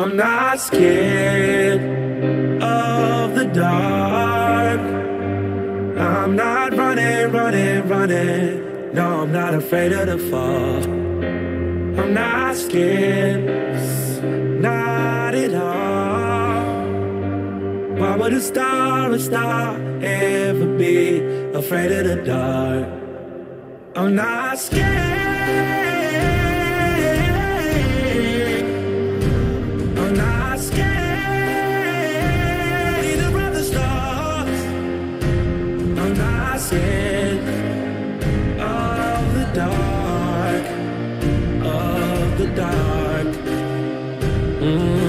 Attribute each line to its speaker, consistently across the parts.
Speaker 1: I'm not scared of the dark. I'm not running, running, running. No, I'm not afraid of the fall. I'm not scared, not at all. Why would a star, a star, ever be afraid of the dark? I'm not scared. Dark, of the dark.
Speaker 2: Don't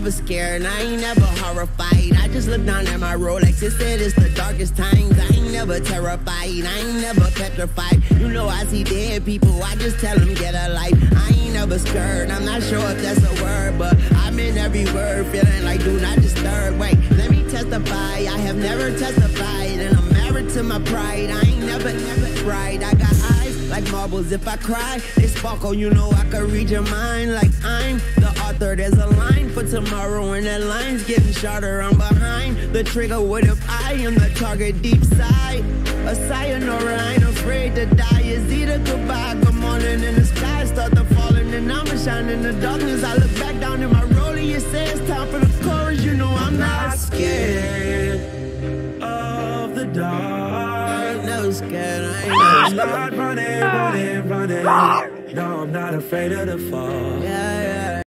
Speaker 2: never scared, and I ain't never horrified. I just look down at my Rolex, it said it's the darkest times. I ain't never terrified, I ain't never petrified. You know I see dead people, I just tell them get a life. I ain't never scared, I'm not sure if that's a word, but I'm in every word, feeling like do not disturb. Wait, let me testify, I have never testified, and I'm married to my pride. I ain't never, never cried. I got like marbles. If I cry, they sparkle. You know I can read your mind like I'm the author. There's a line for tomorrow, and that line's getting shorter. I'm behind the trigger. What if I am the target deep side? A sayonara, I ain't afraid to die. Is either goodbye, good morning, and the sky start to falling, and I'ma shine in the darkness. I ain't never scared. I ain't
Speaker 1: I'm not running, running, running. No, I'm not afraid of the fall.
Speaker 2: Yeah.